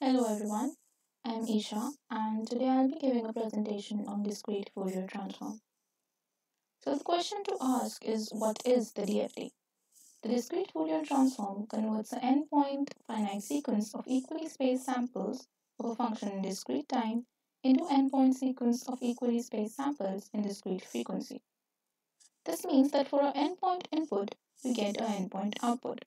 Hello everyone, I am Esha and today I'll be giving a presentation on discrete Fourier transform. So the question to ask is what is the DFT? The discrete Fourier transform converts an n-point finite sequence of equally spaced samples of a function in discrete time into n-point sequence of equally spaced samples in discrete frequency. This means that for an n-point input, we get an n-point output.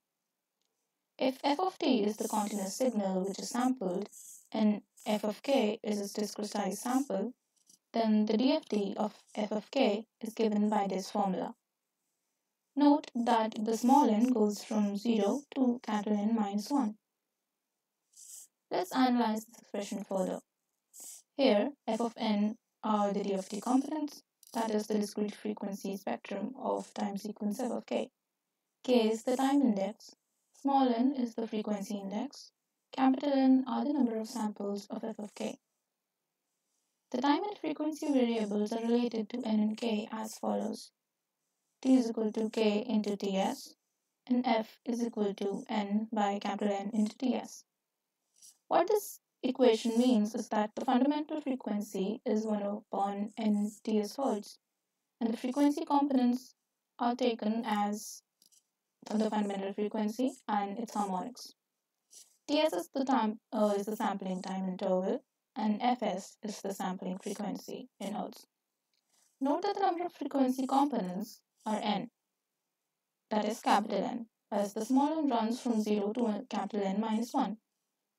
If f of t is the continuous signal which is sampled and f of k is its discretized sample, then the DFT of f of k is given by this formula. Note that the small n goes from 0 to capital N minus 1. Let's analyze this expression further. Here, f of n are the DFT components, that is the discrete frequency spectrum of time sequence f of k. k is the time index, Small n is the frequency index. Capital N are the number of samples of f of k. The time and frequency variables are related to n and k as follows. t is equal to k into ts and f is equal to n by capital N into ts. What this equation means is that the fundamental frequency is 1 upon n ts holds and the frequency components are taken as the fundamental frequency and its harmonics. Ts is the time uh, is the sampling time interval and Fs is the sampling frequency in hertz. Note that the number of frequency components are n, that is capital N, as the small n runs from 0 to capital N minus 1.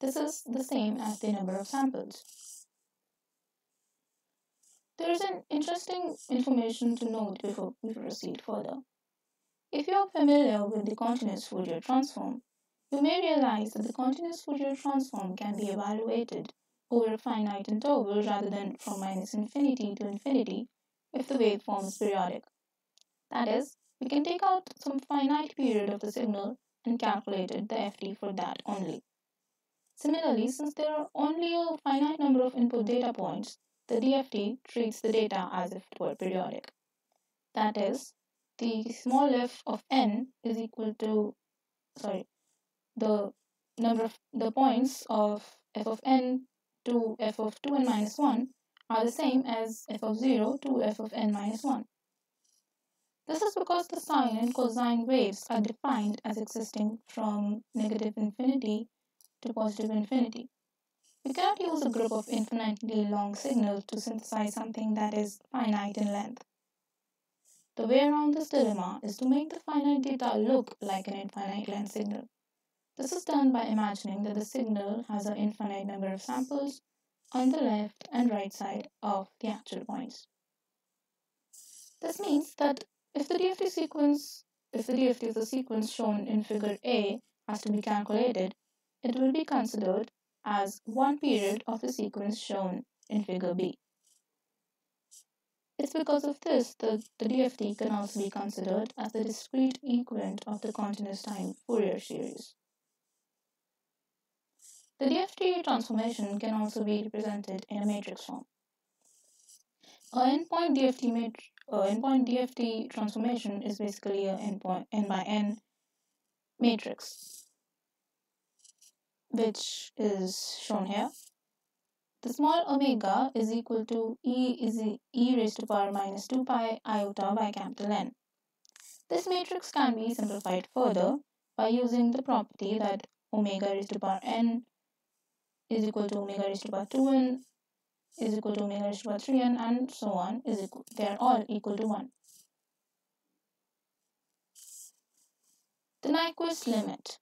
This is the same as the number of samples. There is an interesting information to note before we proceed further. If you are familiar with the continuous Fourier transform, you may realize that the continuous Fourier transform can be evaluated over a finite interval rather than from minus infinity to infinity if the waveform is periodic. That is, we can take out some finite period of the signal and calculate the FT for that only. Similarly, since there are only a finite number of input data points, the DFT treats the data as if it were periodic. That is, the small f of n is equal to, sorry, the number of the points of f of n to f of 2n minus 1 are the same as f of 0 to f of n minus 1. This is because the sine and cosine waves are defined as existing from negative infinity to positive infinity. We cannot use a group of infinitely long signals to synthesize something that is finite in length. The way around this dilemma is to make the finite data look like an infinite length signal. This is done by imagining that the signal has an infinite number of samples on the left and right side of the actual points. This means that if the DFT sequence, if the DFT of the sequence shown in figure A has to be calculated, it will be considered as one period of the sequence shown in figure B. It's because of this that the DFT can also be considered as the discrete equivalent of the continuous time Fourier series. The DFT transformation can also be represented in a matrix form. A n-point DFT n-point DFT transformation is basically a n-point n by n matrix, which is shown here. The small omega is equal to e is e raised to power minus 2 pi iota by capital N. This matrix can be simplified further by using the property that omega raised to power n is equal to omega raised to power 2n is equal to omega raised to power 3n and so on is equal they are all equal to 1. The Nyquist limit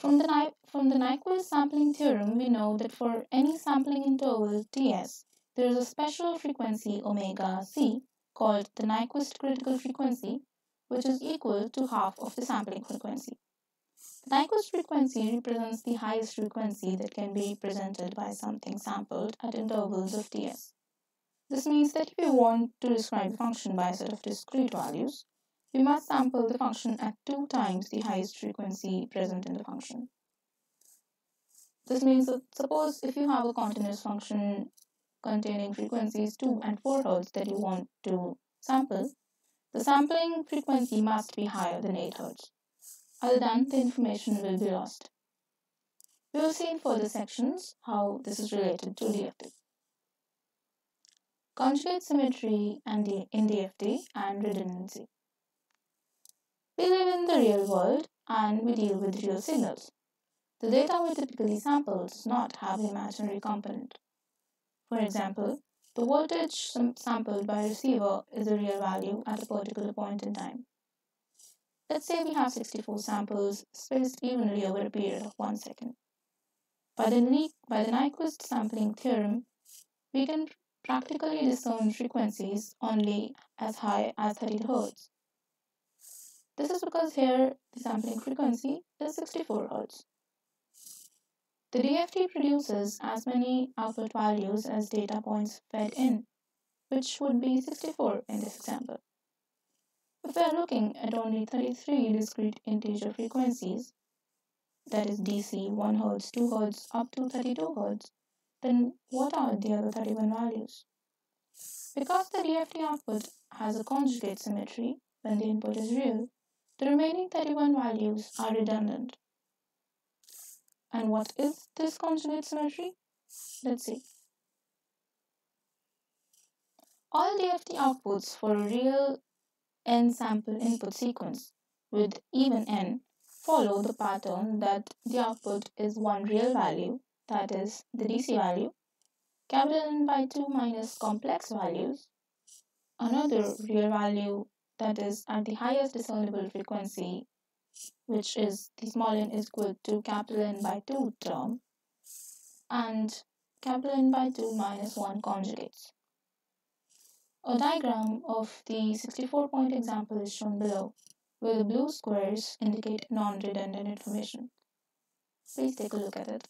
from the, from the Nyquist sampling theorem, we know that for any sampling interval Ts, there is a special frequency omega c called the Nyquist critical frequency, which is equal to half of the sampling frequency. The Nyquist frequency represents the highest frequency that can be represented by something sampled at intervals of Ts. This means that if you want to describe a function by a set of discrete values, we must sample the function at two times the highest frequency present in the function. This means that suppose if you have a continuous function containing frequencies 2 and 4 Hz that you want to sample, the sampling frequency must be higher than 8 Hz. Other than the information will be lost. We will see in further sections how this is related to DFT. Conjugate symmetry and the, in DFT and redundancy. We live in the real world and we deal with real signals. The data we typically sample does not have an imaginary component. For example, the voltage sampled by a receiver is a real value at a particular point in time. Let's say we have 64 samples spaced evenly over a period of one second. By the, by the Nyquist sampling theorem, we can practically discern frequencies only as high as 30 Hz. This is because here the sampling frequency is 64 Hz. The DFT produces as many output values as data points fed in, which would be 64 in this example. If we are looking at only 33 discrete integer frequencies, that is DC 1 Hz, 2 Hz, up to 32 Hz, then what are the other 31 values? Because the DFT output has a conjugate symmetry when the input is real, the remaining 31 values are redundant and what is this conjugate symmetry? Let's see. All DFT outputs for a real n sample input sequence with even n follow the pattern that the output is one real value, that is the DC value, capital N by 2 minus complex values, another real value that is at the highest discernible frequency which is the small n is equal to capital N by 2 term and capital N by 2 minus 1 conjugates. A diagram of the 64 point example is shown below, where the blue squares indicate non-redundant information. Please take a look at it.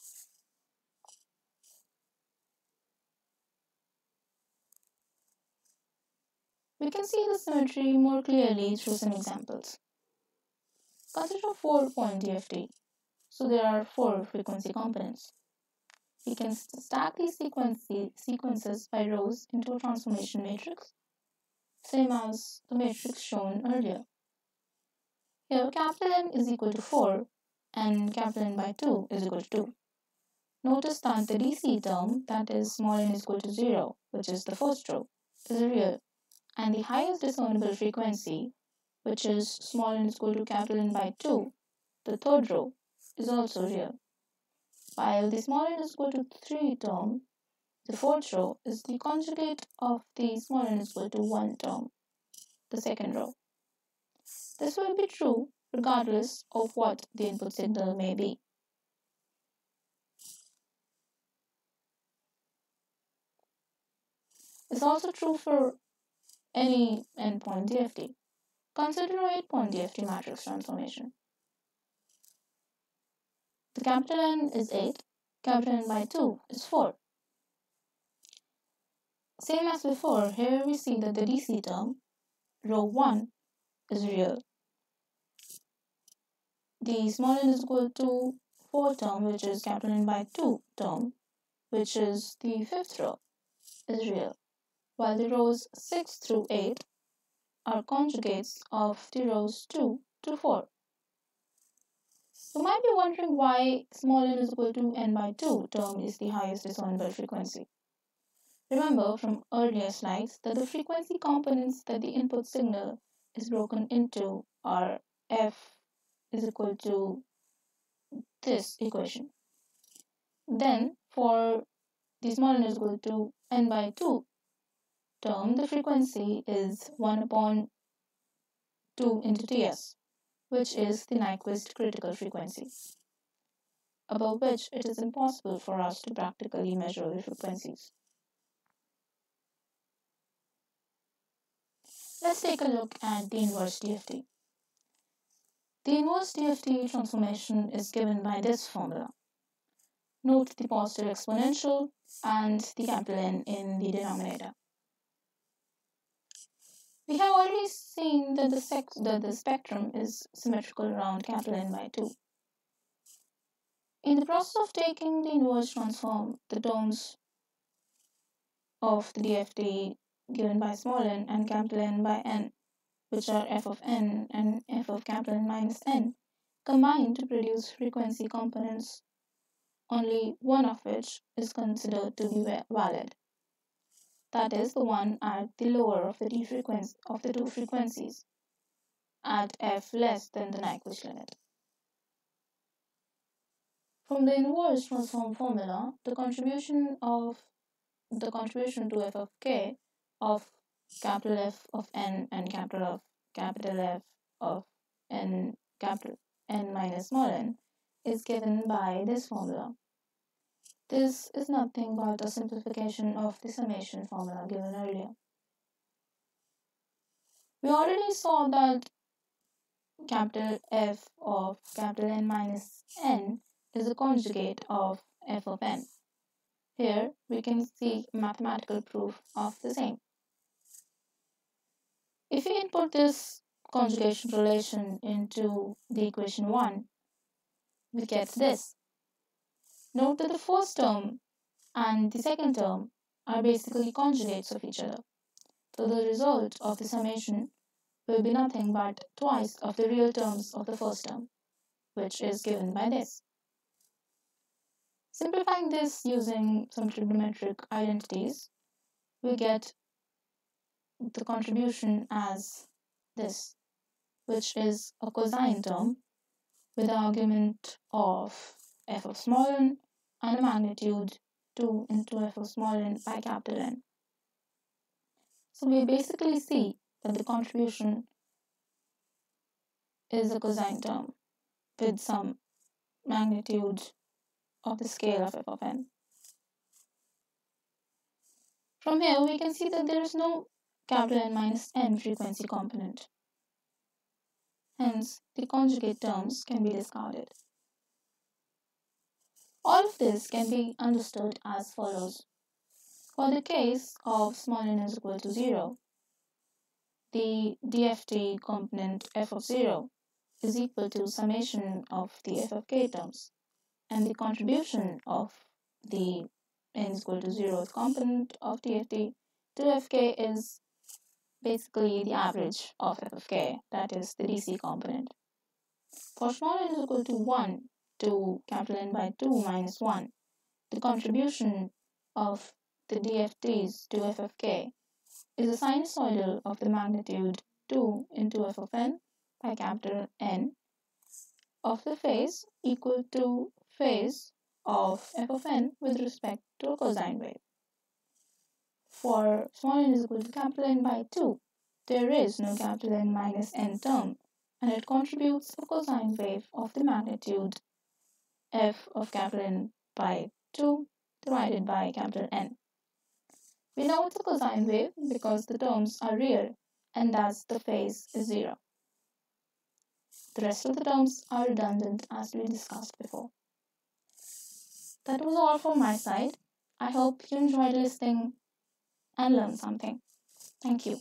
We can see the symmetry more clearly through some examples. Consider four-point DFT. So there are four frequency components. We can stack these sequences by rows into a transformation matrix, same as the matrix shown earlier. Here, capital N is equal to 4 and capital N by 2 is equal to 2. Notice that the DC term, that is small n is equal to 0, which is the first row, is real, and the highest discernible frequency, which is small n is equal to capital N by 2, the third row, is also real. While the small n is equal to 3 term, the fourth row is the conjugate of the small n is equal to 1 term, the second row. This will be true regardless of what the input signal may be. It's also true for any n-point DFT. Consider a 8-point DFT matrix transformation. The capital N is 8, capital N by 2 is 4. Same as before, here we see that the DC term, row 1, is real. The small n is equal to 4 term, which is capital N by 2 term, which is the fifth row, is real. While the rows 6 through 8 are conjugates of the rows 2 to 4. You might be wondering why small n is equal to n by 2 term is the highest discernible frequency. Remember from earlier slides that the frequency components that the input signal is broken into are f is equal to this equation. Then for the small n is equal to n by 2 term, the frequency is 1 upon 2 into Ts, which is the Nyquist critical frequency, above which it is impossible for us to practically measure the frequencies. Let's take a look at the inverse DFT. The inverse DFT transformation is given by this formula. Note the positive exponential and the capital N in the denominator. We have already seen that the, that the spectrum is symmetrical around capital N by 2. In the process of taking the inverse transform, the terms of the DFT given by small n and capital N by n, which are f of n and f of capital N minus n, combine to produce frequency components only one of which is considered to be valid. That is the one at the lower of the, frequency, of the two frequencies at f less than the Nyquist limit. From the inverse transform formula, the contribution of the contribution to f of k of capital F of n and capital of capital F of n capital n minus small n is given by this formula. This is nothing but a simplification of the summation formula given earlier. We already saw that capital F of capital N minus n is a conjugate of f of n. Here we can see mathematical proof of the same. If we input this conjugation relation into the equation 1, we get this. Note that the first term and the second term are basically conjugates of each other. So the result of the summation will be nothing but twice of the real terms of the first term, which is given by this. Simplifying this using some trigonometric identities, we get the contribution as this, which is a cosine term with the argument of f of small n and a magnitude 2 into f of small n by capital N. So we basically see that the contribution is a cosine term with some magnitude of the scale of f of n. From here, we can see that there is no capital N minus n frequency component. Hence, the conjugate terms can be discarded. All of this can be understood as follows. For the case of small n is equal to 0, the DFT component f of 0 is equal to summation of the f of k terms and the contribution of the n is equal to 0th component of DFT to fk is basically the average of f of k, that is the DC component. For small n is equal to 1 to capital N by 2 minus 1, the contribution of the DFTs to f of k is a sinusoidal of the magnitude 2 into f of n by capital N of the phase equal to phase of f of n with respect to a cosine wave. For small n is equal to capital N by 2, there is no capital N minus n term, and it contributes a cosine wave of the magnitude f of capital N by 2 divided by capital N. We know it's a cosine wave because the terms are real, and thus the phase is zero. The rest of the terms are redundant as we discussed before. That was all from my side. I hope you enjoyed listening and learned something. Thank you.